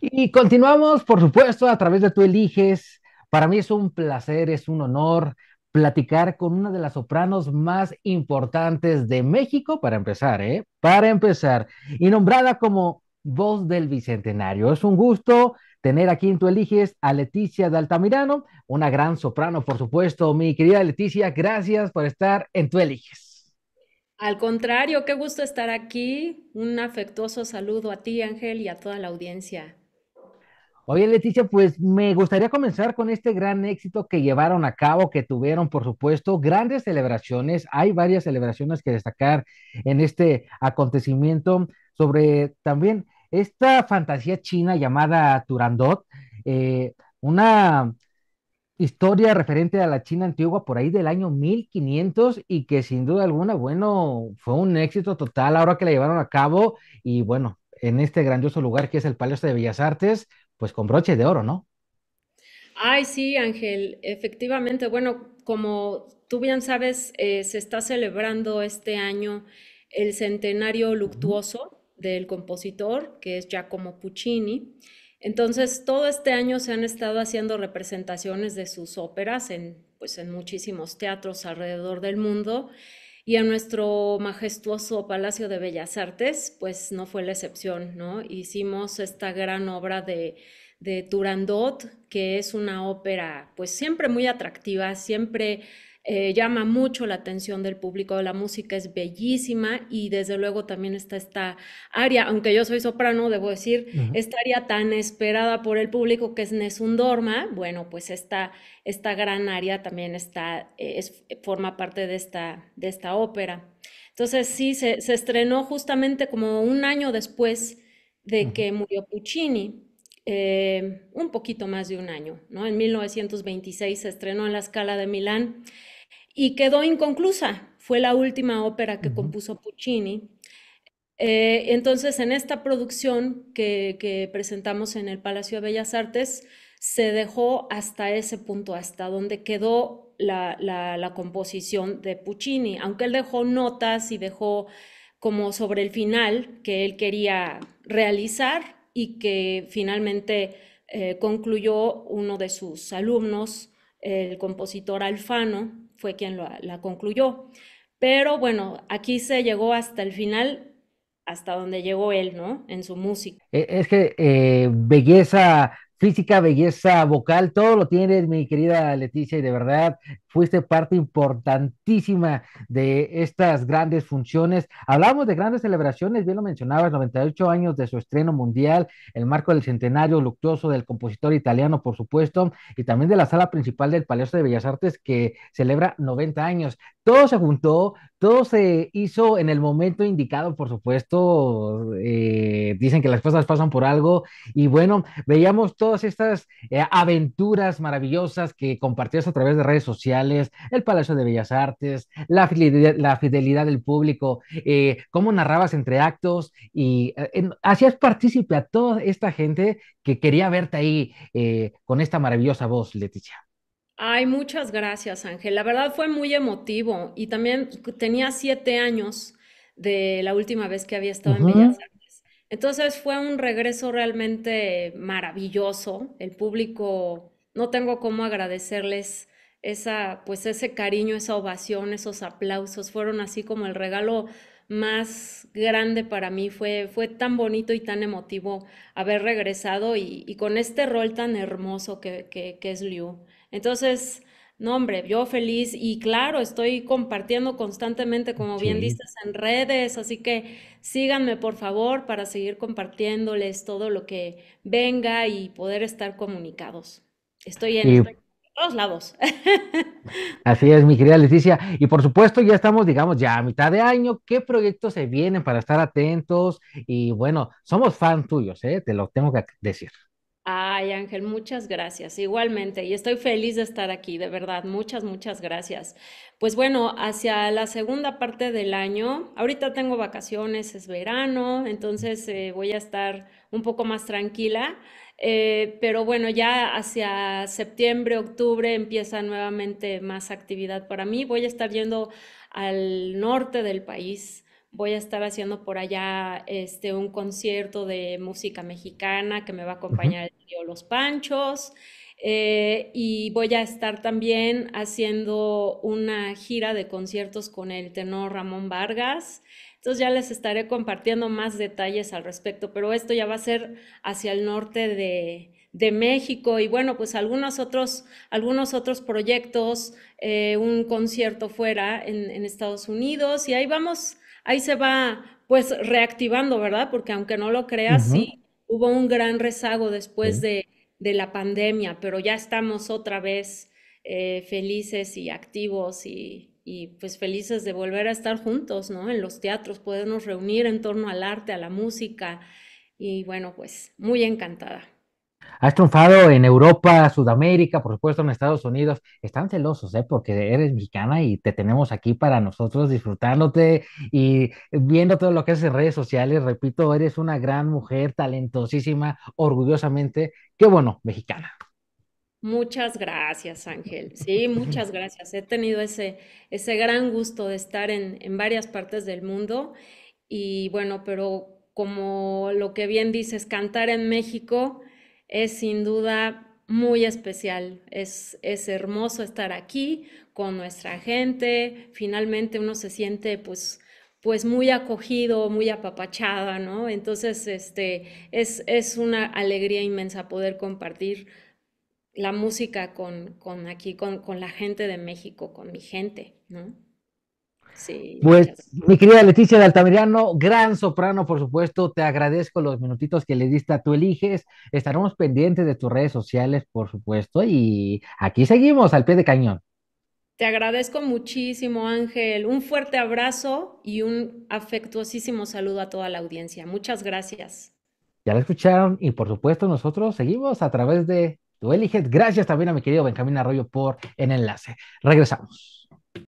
Y continuamos, por supuesto, a través de Tú Eliges. Para mí es un placer, es un honor platicar con una de las sopranos más importantes de México, para empezar, ¿eh? Para empezar, y nombrada como voz del Bicentenario. Es un gusto tener aquí en Tú Eliges a Leticia de Altamirano, una gran soprano, por supuesto. Mi querida Leticia, gracias por estar en Tú Eliges. Al contrario, qué gusto estar aquí. Un afectuoso saludo a ti, Ángel, y a toda la audiencia. Oye, Leticia, pues me gustaría comenzar con este gran éxito que llevaron a cabo, que tuvieron, por supuesto, grandes celebraciones. Hay varias celebraciones que destacar en este acontecimiento sobre también esta fantasía china llamada Turandot, eh, una historia referente a la China antigua por ahí del año 1500 y que sin duda alguna, bueno, fue un éxito total ahora que la llevaron a cabo y bueno, en este grandioso lugar que es el Palacio de Bellas Artes pues con broche de oro, ¿no? Ay, sí, Ángel, efectivamente. Bueno, como tú bien sabes, eh, se está celebrando este año el centenario luctuoso del compositor, que es Giacomo Puccini. Entonces, todo este año se han estado haciendo representaciones de sus óperas en, pues, en muchísimos teatros alrededor del mundo. Y en nuestro majestuoso Palacio de Bellas Artes, pues no fue la excepción, ¿no? Hicimos esta gran obra de, de Turandot, que es una ópera, pues siempre muy atractiva, siempre eh, llama mucho la atención del público, la música es bellísima y desde luego también está esta área, aunque yo soy soprano, debo decir, esta área tan esperada por el público que es Nessun Dorma, bueno, pues esta, esta gran área también está, eh, es, forma parte de esta, de esta ópera. Entonces sí, se, se estrenó justamente como un año después de que murió Puccini. eh, un poquito más de un año, ¿no? En 1926 se estrenó en la Scala de Milán y quedó inconclusa. Fue la última ópera que compuso Puccini. Eh, entonces, en esta producción que, que presentamos en el Palacio de Bellas Artes, se dejó hasta ese punto, hasta donde quedó la, la, la composición de Puccini, aunque él dejó notas y dejó como sobre el final que él quería realizar y que finalmente eh, concluyó uno de sus alumnos, el compositor Alfano, fue quien la concluyó. Pero bueno, aquí se llegó hasta el final, hasta donde llegó él, ¿no? En su música. E- Es que eh, belleza física, belleza vocal, todo lo tienes, mi querida Leticia, y de verdad fuiste parte importantísima de estas grandes funciones. Hablamos de grandes celebraciones, bien lo mencionabas, 98 años de su estreno mundial, el marco del centenario luctuoso del compositor italiano, por supuesto, y también de la sala principal del Palacio de Bellas Artes que celebra 90 años. Todo se juntó, todo se hizo en el momento indicado, por supuesto. eh, dicen que las cosas pasan por algo. Y bueno, veíamos todas estas eh, aventuras maravillosas que compartías a través de redes sociales, el Palacio de Bellas Artes, la fidelidad, del público, eh, cómo narrabas entre actos y hacías partícipe a toda esta gente que quería verte ahí con esta maravillosa voz, Leticia. Ay, muchas gracias, Ángel. La verdad fue muy emotivo y también tenía siete años de la última vez que había estado en Bellas. Artes. Entonces fue un regreso realmente maravilloso. El público, no tengo cómo agradecerles esa, pues ese cariño, esa ovación, esos aplausos. Fueron así como el regalo más grande para mí. Fue, fue tan bonito y tan emotivo haber regresado y, y con este rol tan hermoso que, que, que es Liu. Entonces, no, hombre, yo feliz y claro, estoy compartiendo constantemente, como bien Sí. dices, en redes, así que síganme por favor para seguir compartiéndoles todo lo que venga y poder estar comunicados. Estoy Y en todos lados. Así es, mi querida Leticia. Y por supuesto, ya estamos, digamos, ya a mitad de año. ¿Qué proyectos se vienen para estar atentos? Y bueno, somos fan tuyos, ¿eh? Te lo tengo que decir. Ay, Ángel, muchas gracias. Igualmente, y estoy feliz de estar aquí, de verdad. Muchas, muchas gracias. Pues bueno, hacia la segunda parte del año, ahorita tengo vacaciones, es verano, entonces eh, voy a estar un poco más tranquila. Eh, pero bueno, ya hacia septiembre, octubre empieza nuevamente más actividad para mí. Voy a estar yendo al norte del país voy a estar haciendo por allá este, un concierto de música mexicana que me va a acompañar el tío Los Panchos. Eh, y voy a estar también haciendo una gira de conciertos con el tenor Ramón Vargas. Entonces ya les estaré compartiendo más detalles al respecto, pero esto ya va a ser hacia el norte de, de México. Y bueno, pues algunos otros, algunos otros proyectos, eh, un concierto fuera en, en, Estados Unidos. Y ahí vamos, ahí se va pues reactivando, ¿verdad? Porque aunque no lo creas, sí, hubo un gran rezago después de, de, la pandemia, pero ya estamos otra vez eh, felices y activos y, y pues felices de volver a estar juntos, ¿no? En los teatros, podernos reunir en torno al arte, a la música y bueno, pues muy encantada. Has triunfado en Europa, Sudamérica, por supuesto en Estados Unidos. Están celosos, ¿eh? Porque eres mexicana y te tenemos aquí para nosotros disfrutándote y viendo todo lo que haces en redes sociales. Repito, eres una gran mujer, talentosísima, orgullosamente. Qué bueno, mexicana. Muchas gracias, Ángel. Sí, muchas gracias. He tenido ese, ese gran gusto de estar en, en varias partes del mundo y bueno, pero como lo que bien dices, cantar en México es sin duda muy especial. Es, es hermoso estar aquí con nuestra gente. Finalmente uno se siente pues pues muy acogido, muy apapachada, ¿no? Entonces, este, es, es una alegría inmensa poder compartir la música con, con aquí, con, con la gente de México, con mi gente, ¿no? pues, mi querida Leticia de Altamirano, gran soprano, por supuesto, te agradezco los minutitos que le diste a Tú Eliges. Estaremos pendientes de tus redes sociales, por supuesto, y aquí seguimos al pie de cañón. Te agradezco muchísimo, Ángel. Un fuerte abrazo y un afectuosísimo saludo a toda la audiencia. Muchas gracias. Ya lo escucharon y por supuesto nosotros seguimos a través de Tú Eliges. Gracias también a mi querido Benjamín Arroyo por el enlace. Regresamos.